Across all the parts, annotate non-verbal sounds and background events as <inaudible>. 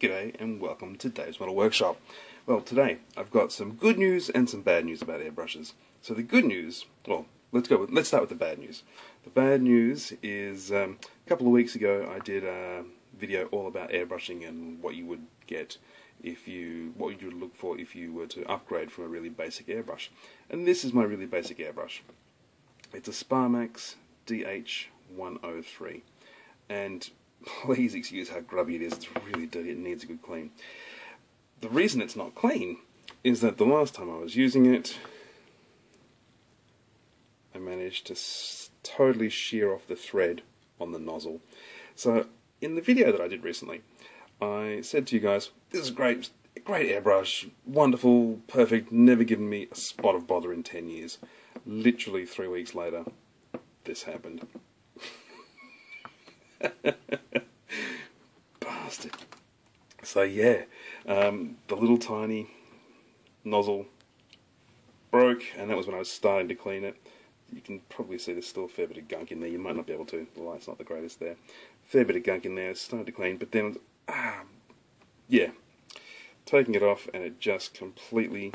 G'day and welcome to Dave's Model Workshop. Well, today I've got some good news and some bad news about airbrushes. So the good news, well, let's go. With, let's start with the bad news. The bad news is um, a couple of weeks ago I did a video all about airbrushing and what you would get if you what you would look for if you were to upgrade from a really basic airbrush. And this is my really basic airbrush. It's a Sparmax DH103, and please excuse how grubby it is. It's really dirty. It needs a good clean. The reason it's not clean is that the last time I was using it, I managed to totally shear off the thread on the nozzle. So in the video that I did recently, I said to you guys, "This is great, great airbrush, wonderful, perfect, never given me a spot of bother in ten years." Literally three weeks later, this happened. <laughs> So yeah, um, the little tiny nozzle broke, and that was when I was starting to clean it. You can probably see there's still a fair bit of gunk in there. You might not be able to. The light's not the greatest there. Fair bit of gunk in there. It's starting to clean, but then, ah, yeah, taking it off, and it just completely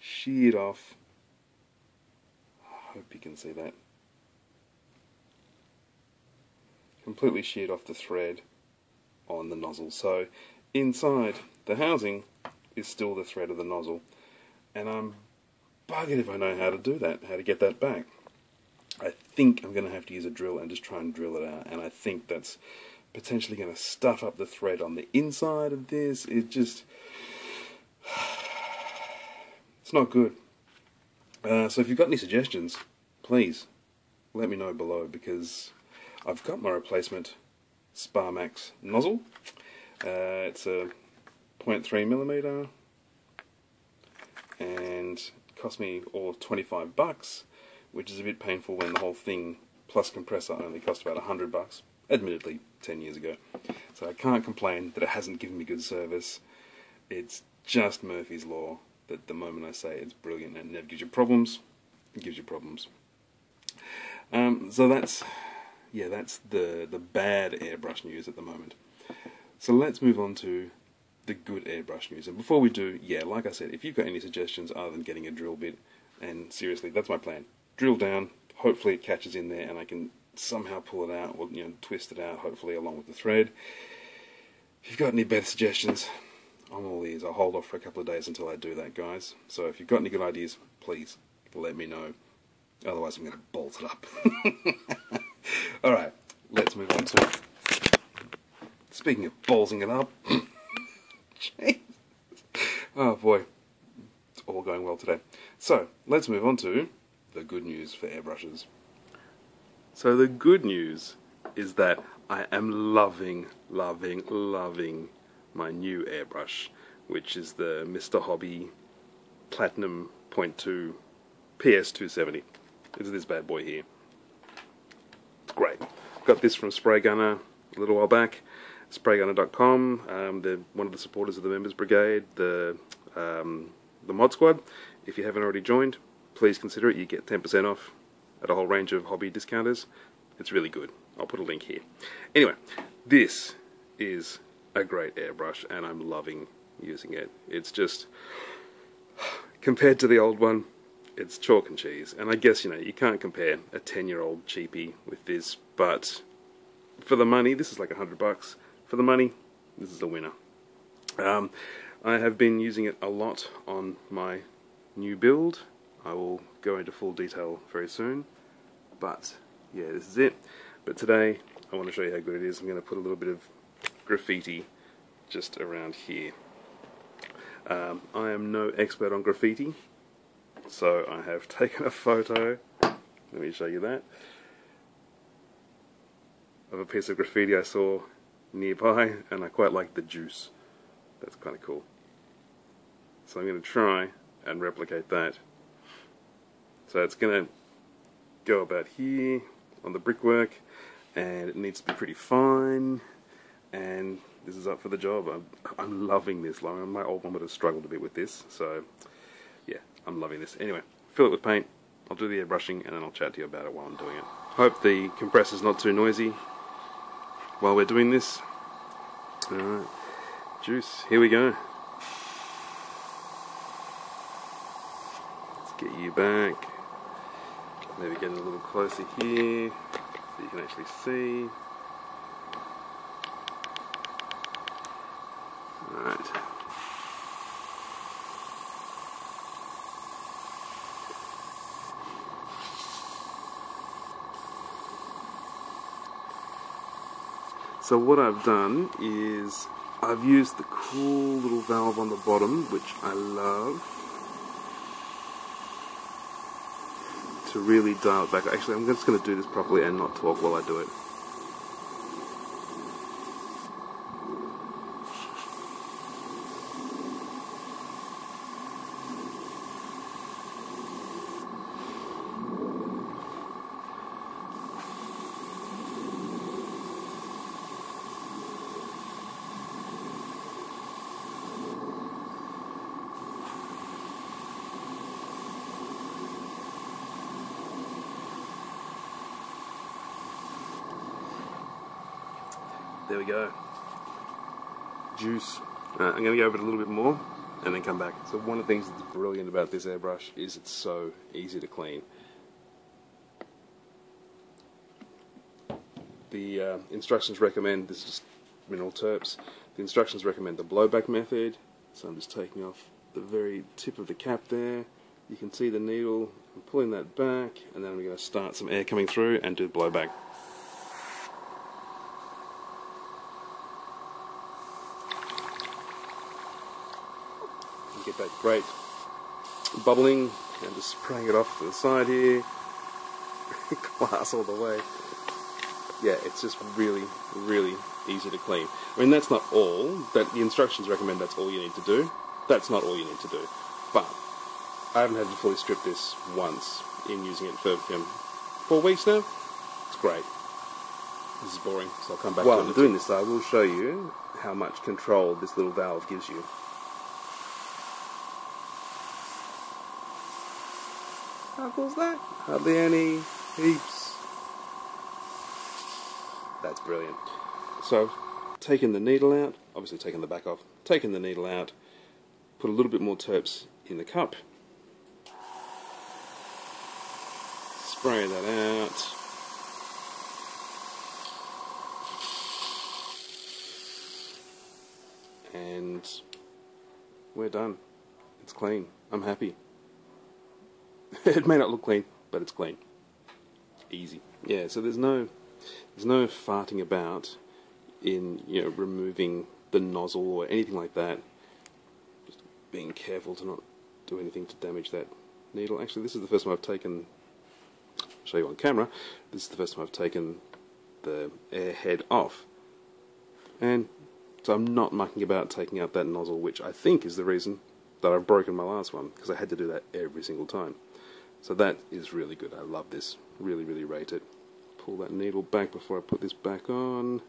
sheared off. I hope you can see that. completely sheared off the thread on the nozzle. So inside the housing is still the thread of the nozzle. And I'm buggered if I know how to do that, how to get that back. I think I'm going to have to use a drill and just try and drill it out. And I think that's potentially going to stuff up the thread on the inside of this. It just... <sighs> It's not good. Uh, so if you've got any suggestions, please let me know below because I've got my replacement Sparmax nozzle. Uh, it's a 0.3 millimeter and cost me all 25 bucks, which is a bit painful when the whole thing plus compressor only cost about 100 bucks, admittedly 10 years ago. So I can't complain that it hasn't given me good service. It's just Murphy's Law that the moment I say it's brilliant and never gives you problems, it gives you problems. Um, so that's yeah, that's the, the bad airbrush news at the moment. So let's move on to the good airbrush news. And before we do, yeah, like I said, if you've got any suggestions other than getting a drill bit, and seriously, that's my plan. Drill down, hopefully it catches in there and I can somehow pull it out or you know twist it out, hopefully along with the thread. If you've got any better suggestions, I'm all ears. I'll hold off for a couple of days until I do that, guys. So if you've got any good ideas, please let me know. Otherwise, I'm going to bolt it up. <laughs> Alright, let's move on to. Speaking of ballsing it up. <laughs> oh boy, it's all going well today. So, let's move on to the good news for airbrushes. So, the good news is that I am loving, loving, loving my new airbrush, which is the Mr. Hobby Platinum Point Two PS270. It's this bad boy here great. Got this from Spray Gunner a little while back. Spraygunner.com. Um, they're one of the supporters of the Members Brigade, the um, the Mod Squad. If you haven't already joined, please consider it. You get 10% off at a whole range of hobby discounters. It's really good. I'll put a link here. Anyway, this is a great airbrush, and I'm loving using it. It's just <sighs> compared to the old one, it's chalk and cheese. And I guess, you know, you can't compare a 10 year old cheapie with this, but for the money, this is like a hundred bucks. For the money, this is a winner. Um, I have been using it a lot on my new build. I will go into full detail very soon. But yeah, this is it. But today, I want to show you how good it is. I'm going to put a little bit of graffiti just around here. Um, I am no expert on graffiti, so I have <laughs> taken a photo, let me show you that, of a piece of graffiti I saw nearby <laughs> and I quite like the juice. That's kind of cool. So I'm going to try and replicate that. So it's going to go about here on the brickwork and it needs to be pretty fine and this is up for the job. I'm, I'm loving this. My old one would have struggled a bit with this, so I'm loving this. Anyway, fill it with paint, I'll do the airbrushing, and then I'll chat to you about it while I'm doing it. Hope the compressor's not too noisy while we're doing this. Alright, juice, here we go. Let's get you back. Maybe getting a little closer here so you can actually see. So what I've done is I've used the cool little valve on the bottom, which I love, to really dial it back. Actually, I'm just going to do this properly and not talk while I do it. There we go. Juice. Uh, I'm going to go over it a little bit more and then come back. So one of the things that's brilliant about this airbrush is it's so easy to clean. The uh, instructions recommend, this is just mineral terps, the instructions recommend the blowback method. So I'm just taking off the very tip of the cap there. You can see the needle, I'm pulling that back and then I'm going to start some air coming through and do the blowback. get that great bubbling and just spraying it off to the side here. <laughs> Glass all the way. Yeah, it's just really, really easy to clean. I mean, that's not all. That the instructions recommend that's all you need to do. That's not all you need to do. But I haven't had to fully strip this once in using it for you know, four weeks now. It's great. This is boring, so I'll come back. While I'm doing this, I will show you how much control this little valve gives you. How cool is that? Hardly any heaps. That's brilliant. So taken the needle out, obviously taken the back off, taken the needle out, put a little bit more terps in the cup, spray that out. And we're done. It's clean. I'm happy. <laughs> it may not look clean, but it's clean. Easy. Yeah, so there's no there's no farting about in you know removing the nozzle or anything like that. Just being careful to not do anything to damage that needle. Actually, this is the first time I've taken. I'll show you on camera. This is the first time I've taken the air head off, and so I'm not mucking about taking out that nozzle, which I think is the reason that I've broken my last one because I had to do that every single time. So that is really good. I love this. Really, really rate it. Pull that needle back before I put this back on.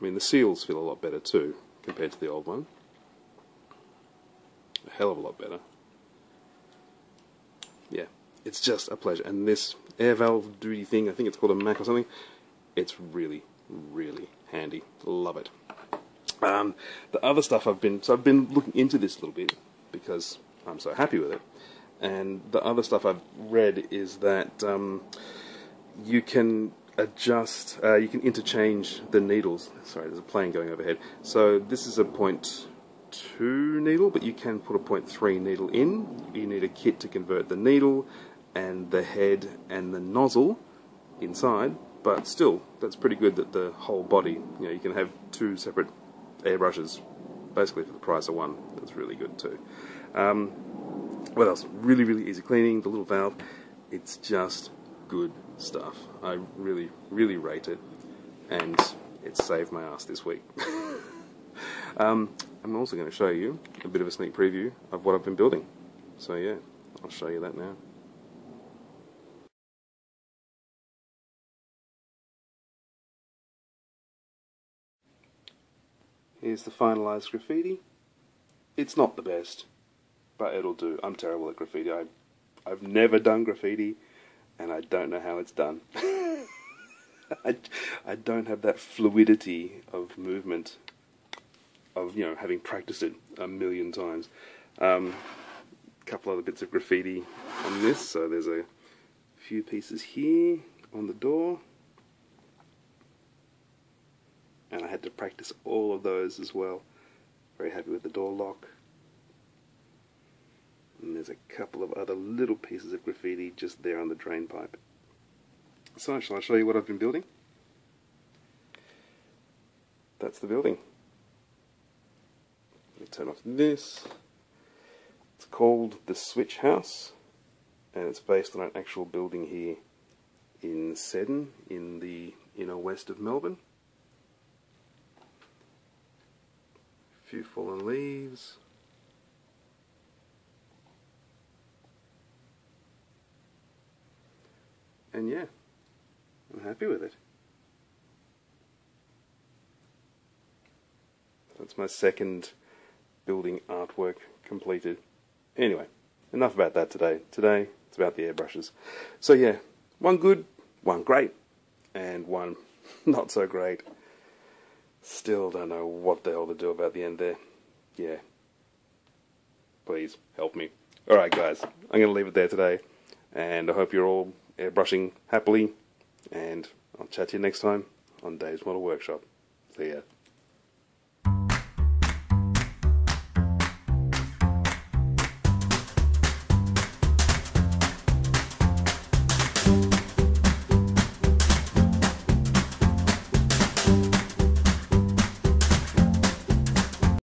I mean, the seals feel a lot better too, compared to the old one. A hell of a lot better. Yeah, it's just a pleasure. And this air valve duty thing, I think it's called a Mac or something, it's really, really handy. Love it. Um, the other stuff I've been, so I've been looking into this a little bit because I'm so happy with it. And the other stuff I've read is that um, you can adjust, uh, you can interchange the needles. Sorry, there's a plane going overhead. So this is a point two needle, but you can put a point three needle in. You need a kit to convert the needle and the head and the nozzle inside. But still, that's pretty good that the whole body, you know, you can have two separate airbrushes basically for the price of one. That's really good too. Um, what else? Really, really easy cleaning, the little valve. It's just good stuff. I really, really rate it, and it saved my ass this week. <laughs> um, I'm also going to show you a bit of a sneak preview of what I've been building. So yeah, I'll show you that now. Here's the finalised graffiti. It's not the best but it'll do. I'm terrible at graffiti. I, I've never done graffiti, and I don't know how it's done. <laughs> I, I don't have that fluidity of movement of you know having practiced it a million times. Um, a couple other bits of graffiti on this. So there's a few pieces here on the door, and I had to practice all of those as well. Very happy with the door lock. And there's a couple of other little pieces of graffiti just there on the drain pipe. So, shall I show you what I've been building? That's the building. Let me turn off this. It's called the Switch House, and it's based on an actual building here in Seddon, in the inner west of Melbourne. A few fallen leaves. And yeah, I'm happy with it. That's my second building artwork completed. Anyway, enough about that today. Today, it's about the airbrushes. So yeah, one good, one great, and one <laughs> not so great. Still don't know what the hell to do about the end there. Yeah. Please, help me. Alright guys, I'm going to leave it there today, and I hope you're all Uh, airbrushing happily, and I'll chat to you next time on Dave's Model Workshop. See ya.